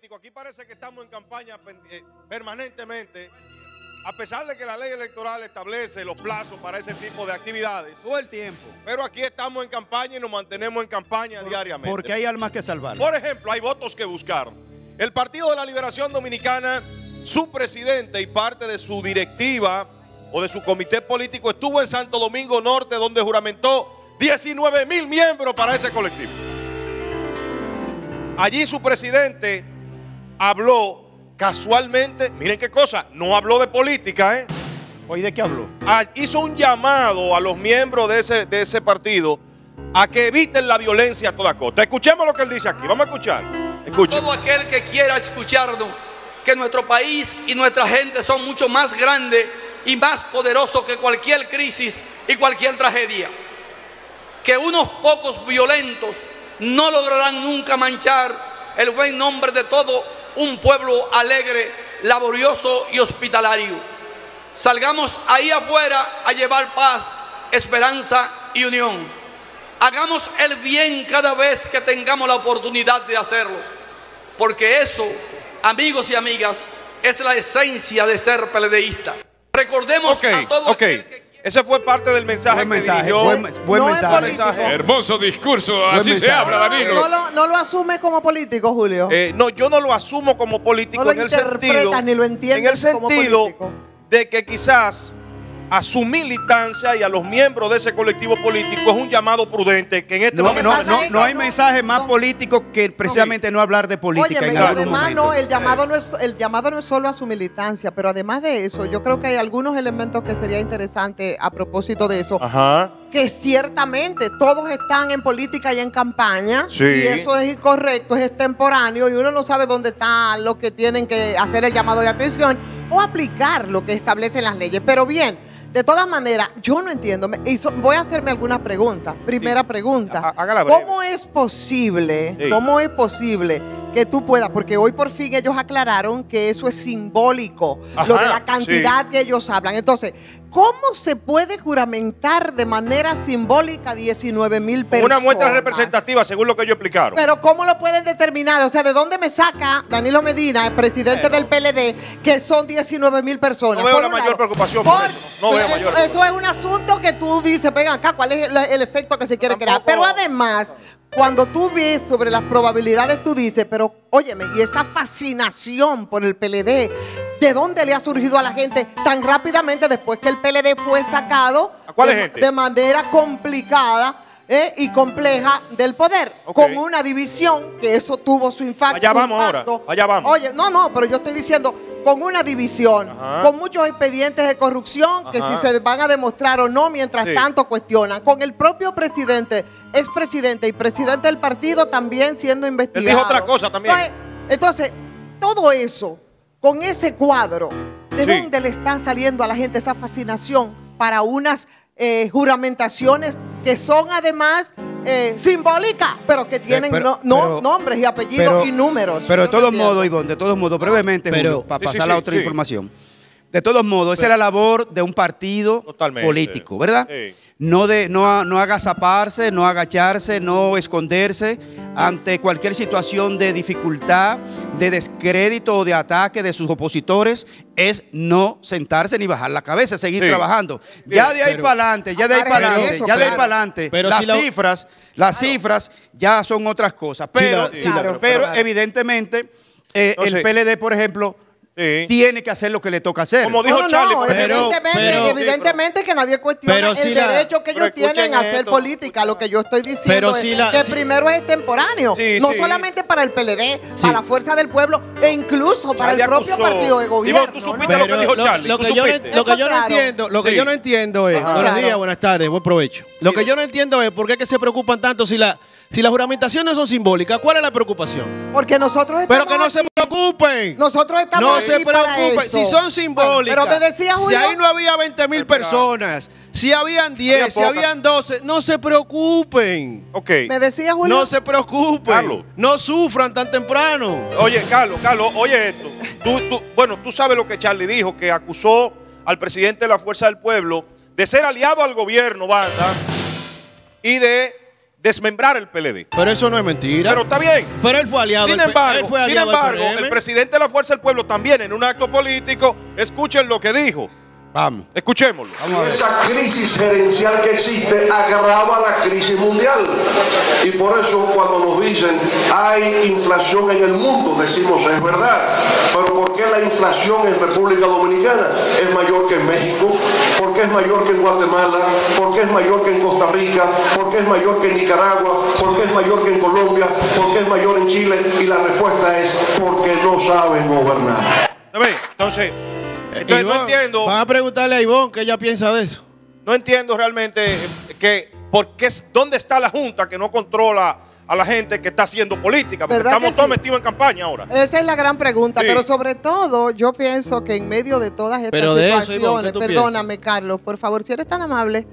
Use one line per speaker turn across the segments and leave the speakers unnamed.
político, aquí parece que estamos en campaña eh, permanentemente, a pesar de que la ley electoral establece los plazos para ese tipo de actividades.
Todo el tiempo.
Pero aquí estamos en campaña y nos mantenemos en campaña diariamente.
Porque hay almas que salvar.
Por ejemplo, hay votos que buscar. El Partido de la Liberación Dominicana, su presidente y parte de su directiva o de su comité político estuvo en Santo Domingo Norte, donde juramentó 19 mil miembros para ese colectivo. Allí su presidente habló casualmente, miren qué cosa, no habló de política, ¿eh?
¿Hoy de qué habló?
Ah, hizo un llamado a los miembros de ese, de ese partido a que eviten la violencia a toda costa. Escuchemos lo que él dice aquí, vamos a escuchar. Escuchen.
Todo aquel que quiera escucharnos, que nuestro país y nuestra gente son mucho más grandes y más poderosos que cualquier crisis y cualquier tragedia. Que unos pocos violentos no lograrán nunca manchar el buen nombre de todo un pueblo alegre, laborioso y hospitalario. Salgamos ahí afuera a llevar paz, esperanza y unión. Hagamos el bien cada vez que tengamos la oportunidad de hacerlo, porque eso, amigos y amigas, es la esencia de ser peledeísta. Recordemos
okay,
a todos
que ese fue parte del mensaje.
Buen mensaje, buen, buen mensaje.
Hermoso discurso, así se habla, Danilo.
No, lo, no lo asume como político, Julio.
Eh, no, yo no lo asumo como político
no lo
en el sentido.
Ni lo
en el sentido de que quizás a su militancia y a los miembros de ese colectivo político es un llamado prudente que en este
no,
momento
no, no, no, hay mensaje más político que precisamente no hablar de política.
Oye, además no, el llamado no es el llamado no es solo a su militancia, pero además de eso, yo creo que hay algunos elementos que sería interesante a propósito de eso.
Ajá.
Que ciertamente todos están en política y en campaña
Sí.
y eso es incorrecto, es extemporáneo y uno no sabe dónde están los que tienen que hacer el llamado de atención o aplicar lo que establecen las leyes. Pero bien, de todas maneras, yo no entiendo. Me hizo- voy a hacerme algunas preguntas. Primera pregunta.
Há-.
¿Cómo es posible?
Sí.
¿Cómo es posible que tú puedas? Porque hoy por fin ellos aclararon que eso es simbólico, lo de la cantidad que ellos hablan. Entonces, ¿cómo se puede juramentar de manera simbólica 19 mil personas?
una muestra representativa, según lo que ellos explicaron.
Pero ¿cómo lo pueden determinar? O sea, ¿de dónde me saca Danilo Medina, el presidente del PLD, que son 19 mil personas?
No veo
Por
la mayor
lado.
preocupación por
Por-
eso, no veo
eso,
mayor
eso es un asunto que tú dices, venga acá, ¿cuál es el, el efecto que se quiere crear? Pero además, cuando tú ves sobre las probabilidades, tú dices, pero óyeme, y esa fascinación por el PLD, ¿de dónde le ha surgido a la gente tan rápidamente después que el PLD fue sacado
¿A cuál
de,
gente?
de manera complicada? eh, y compleja del poder, con una división que eso tuvo su infarto.
Allá vamos ahora, allá vamos.
Oye, no, no, pero yo estoy diciendo con una división,
Ajá.
con muchos expedientes de corrupción que si se van a demostrar o no, mientras
Sí.
tanto cuestionan, con el propio presidente, expresidente y presidente del partido también siendo investigado.
dijo otra cosa también.
Entonces, entonces, todo eso, con ese cuadro, ¿de
Sí.
dónde le está saliendo a la gente esa fascinación para unas eh, juramentaciones que son además eh, simbólicas, pero que tienen
pero-
no- no-
pero-
nombres y apellidos
pero-
y números?
Pero de todos modos, Ivonne, de todos modos, brevemente,
Pero-
Julio, para
Sí, sí,
pasar a otra
sí.
información. De todos modos, esa es la labor de un partido
Totalmente.
político, ¿verdad? No, de, no, no agazaparse, no agacharse, no esconderse ante cualquier situación de dificultad, de descrédito o de ataque de sus opositores, es no sentarse ni bajar la cabeza, seguir
Sí.
trabajando. Ya de ahí para adelante, ya de ahí para
de
adelante, ya de ahí para adelante,
Pero
las
si la-
cifras, las cifras ya son otras cosas. Pero,
la-
sí, claro,
pero evidentemente eh,
No sé.
el PLD, por ejemplo,
Sí.
tiene que hacer lo que le toca hacer.
Como dijo
no, no,
Charlie,
no,
por ejemplo.
evidentemente,
pero-
evidentemente que nadie cuestiona
pero
el
si la-
derecho que ellos tienen a hacer
esto.
política. Lo que yo estoy diciendo
Pero
es
si la-
que
si-
primero es extemporáneo,
Sí,
no
sí.
solamente para el PLD,
Sí.
para la fuerza del pueblo e incluso para
Charlie
el propio
acusó.
partido de
Digo,
gobierno.
tú
¿no?
supiste lo que dijo Charlie.
lo
¿Tú
que yo, no-
supiste?
lo que yo no
Claro.
entiendo, lo que yo no entiendo es,
Ajá.
buenos días, buenas tardes, buen provecho. Lo que yo no entiendo es por qué que se preocupan tanto si la si las juramentaciones son simbólicas, ¿cuál es la preocupación?
Porque nosotros
Pero
estamos
que no se preocupen.
Nosotros estamos
No
aquí
se
para
preocupen.
eso.
Si son simbólicas.
Bueno, pero me decía
si
Julio,
ahí no había 20 mil personas, si habían 10,
Había
si
pocas.
habían 12, no se preocupen.
Ok.
me decía Julio,
No se preocupen.
Carlos.
No sufran tan temprano.
Oye, Carlos, Carlos, oye esto. Tú, tú- bueno, tú sabes lo que Charlie dijo, que acusó al presidente de la Fuerza del Pueblo de ser aliado al gobierno, banda, y de desmembrar el PLD.
Pero eso no es mentira.
Pero está bien.
Pero él fue aliado.
Sin embargo,
él fue
sin
aliado del
embargo,
PRM.
el presidente de la Fuerza del Pueblo también en un acto político, escuchen lo que dijo.
Vamos.
Escuchémoslo.
Y esa crisis gerencial que existe agrava la crisis mundial. Y por eso cuando nos dicen hay inflación en el mundo, decimos es verdad. Pero ¿por qué la inflación en República Dominicana es mayor que en México? ¿Por qué es mayor que en Guatemala? ¿Por qué es mayor que en Costa Rica? ¿Por qué es mayor que en Nicaragua? ¿Por qué es mayor que en Colombia? ¿Por qué es mayor en Chile? Y la respuesta es porque no saben gobernar.
¿Está bien? Entonces, entonces no entiendo.
Van a preguntarle a Ivonne qué ella piensa de eso.
No entiendo realmente eh, que por qué es- dónde está la junta que no controla a la gente que está haciendo política, porque
¿Verdad
estamos todos
sí?
metidos en campaña ahora.
Esa es la gran pregunta,
Sí.
pero sobre todo yo pienso que en medio de todas estas
Pero eso,
situaciones,
¿qué tú
perdóname Carlos, por favor, si eres tan amable,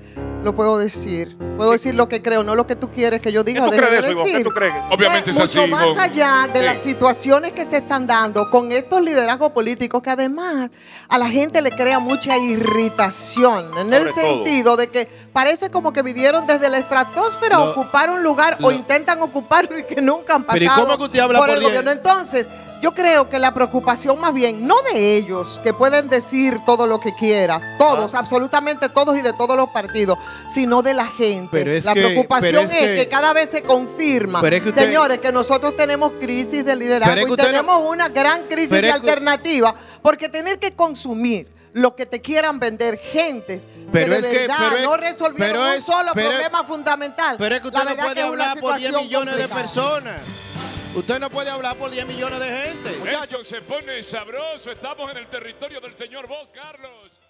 lo puedo decir. Puedo decir lo que creo, no lo que tú quieres que yo diga.
¿Qué tú crees de eso, Ivonne? ¿Qué
decir.
tú crees?
Obviamente es
mucho
así,
más allá de
Sí.
las situaciones que se están dando con estos liderazgos políticos que además a la gente le crea mucha irritación en el
todo.
sentido de que parece como que vinieron desde la estratosfera a ocupar un lugar
lo-
o intentan ocuparlo y que nunca han
Pero ¿y
pasado
cómo que usted habla
por
por
el gobierno. Entonces, yo creo que la preocupación más bien, no de ellos, que pueden decir todo lo que quiera, todos,
Ah.
absolutamente todos y de todos los partidos, sino de la gente.
Pero es
la
que-
preocupación es,
es
que,
que-
cada vez se confirma,
es que usted-
señores, que nosotros tenemos crisis de liderazgo y
no-
tenemos una gran crisis de alternativa, porque tener que consumir lo que te quieran vender gente
Pero
que
es
de
que-
verdad
pero
no resolvieron un solo
pero-
problema fundamental.
Pero es que usted
La
no
verdad
puede
que es una
hablar por 10
situación
millones de personas. Usted no puede hablar por 10 millones de gente.
Esto se pone sabroso. Estamos en el territorio del señor Vos, Carlos.